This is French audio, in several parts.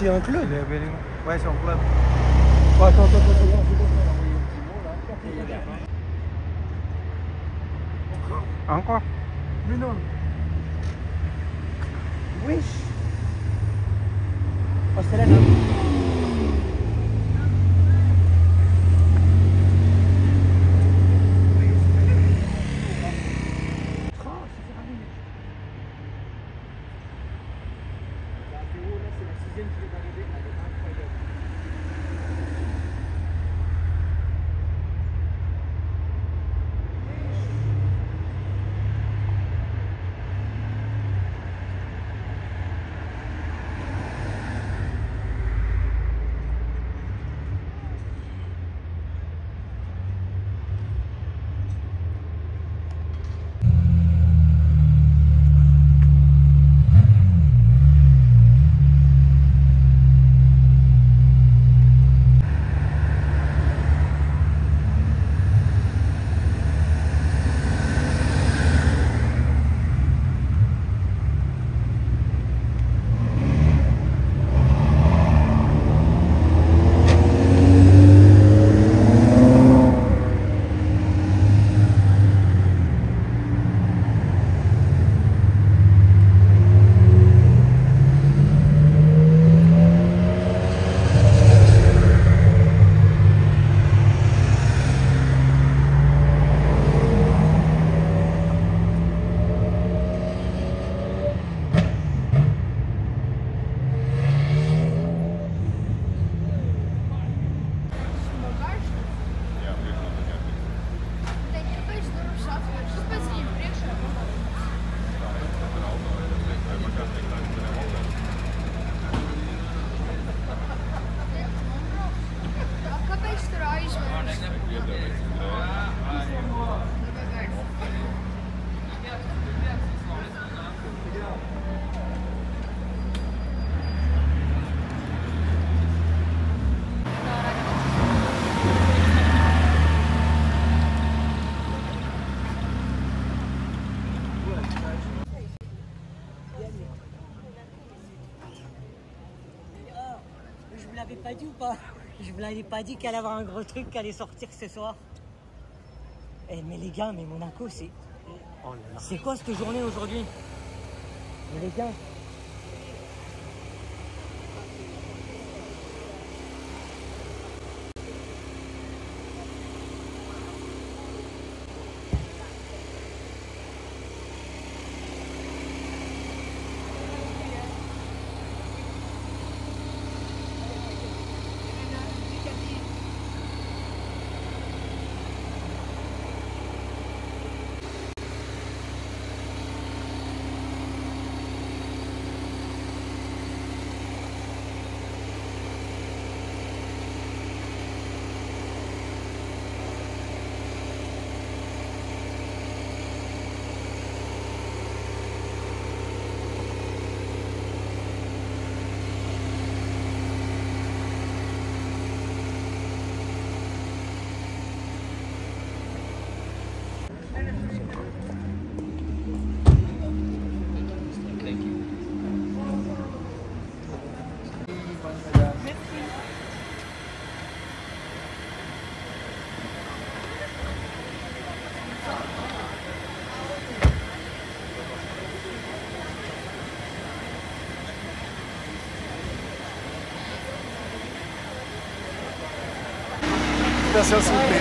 c'est un club. Ouais, c'est un club. Oh, attends, attends, attends, attends. Encore? Mais non. Wesh. Oh, c'est là, dit ou pas Je vous l'avais pas dit qu'elle avait un gros truc qui allait sortir ce soir. Eh mais les gars, mais Monaco, c'est. C'est quoi cette journée aujourd'hui? Mais les gars. dessa surpresa.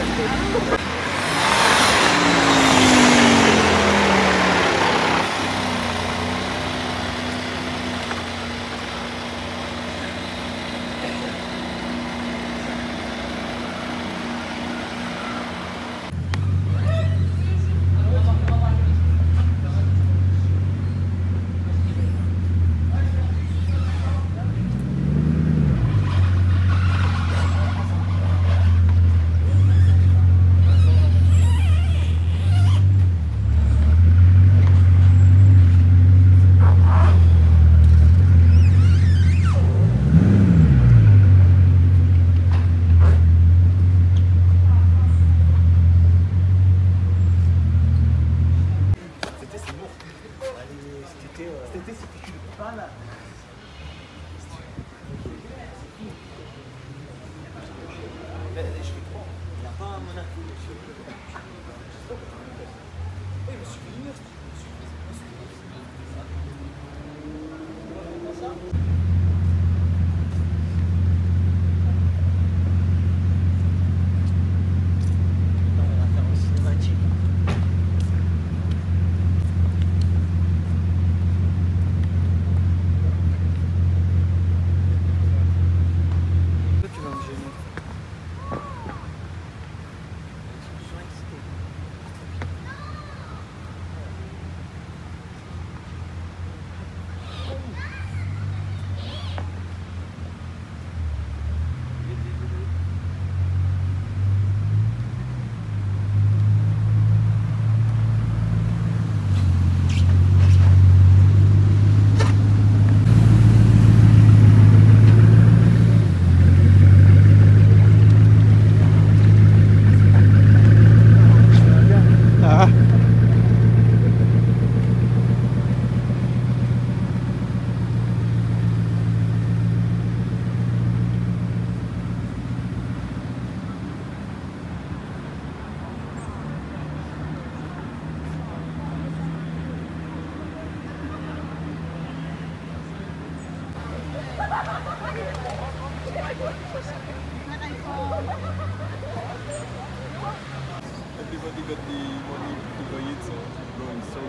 already got the money to buy it, so it's growing so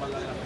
fast.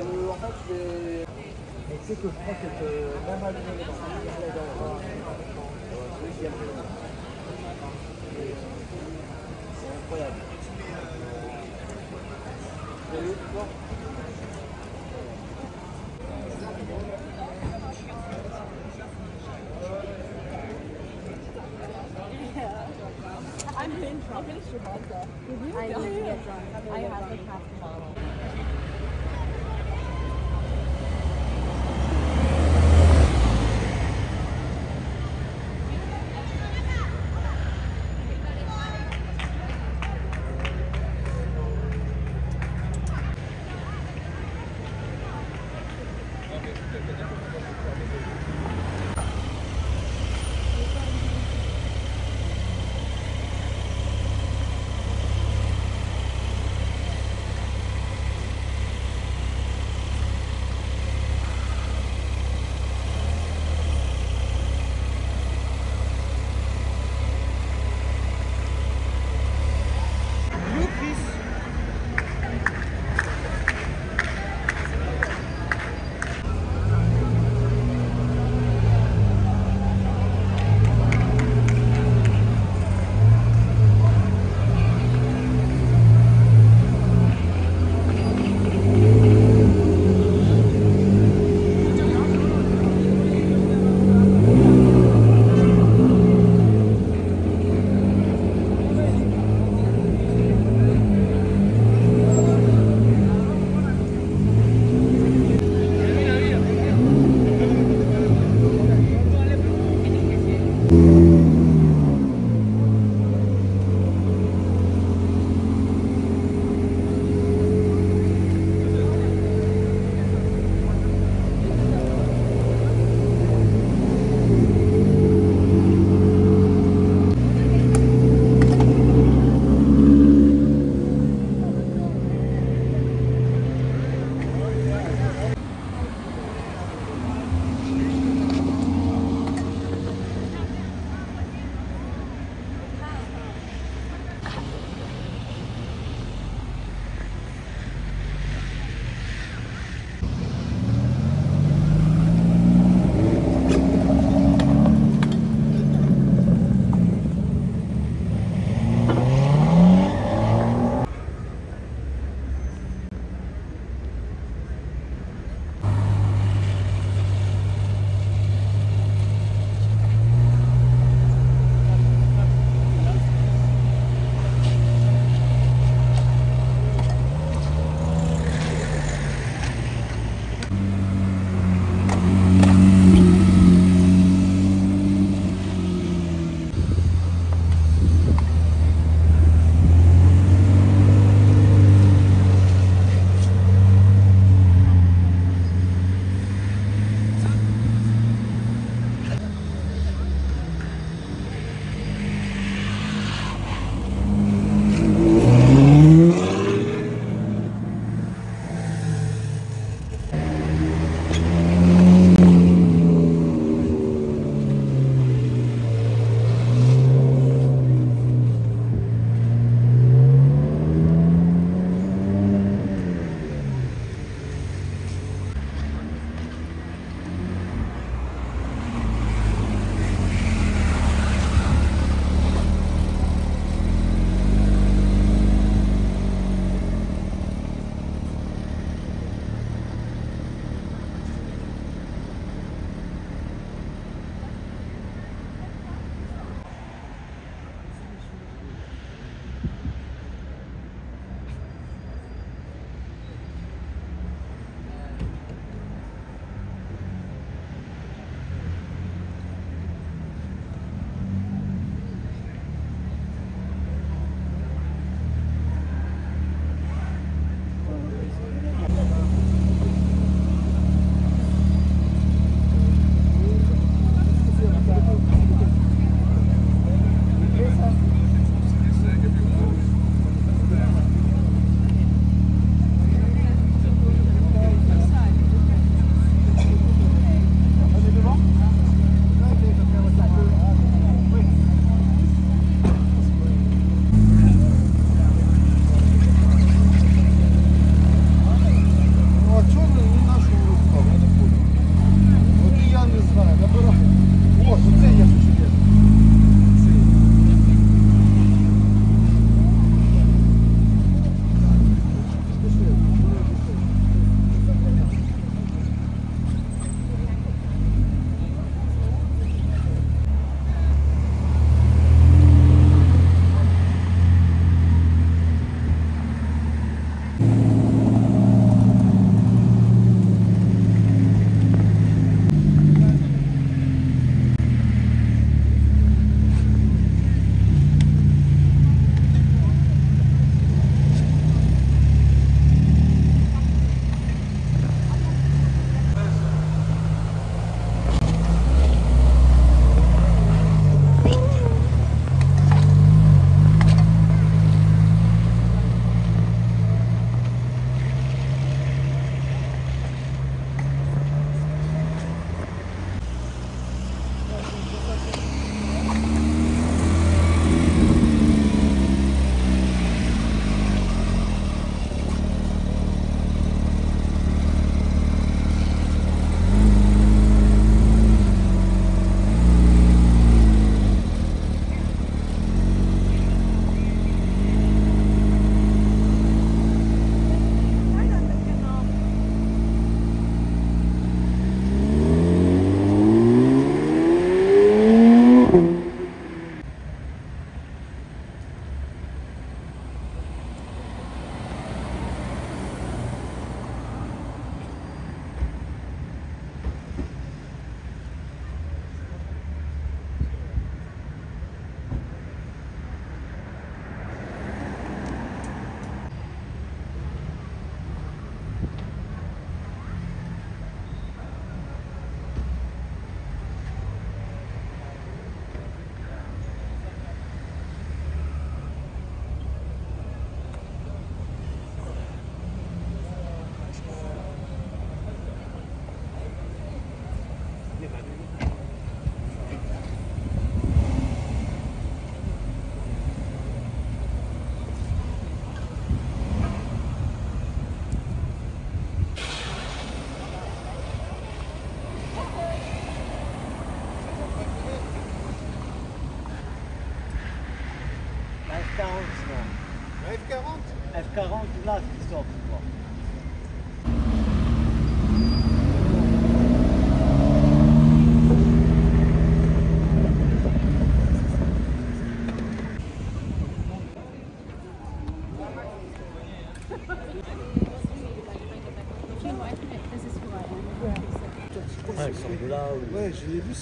en fait, c'est c'est que je prends cette même à C'est incroyable. I'm been drunk.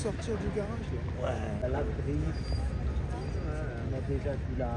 Sortir du garage. Là. Ouais, la griffe. On a déjà vu la...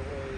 over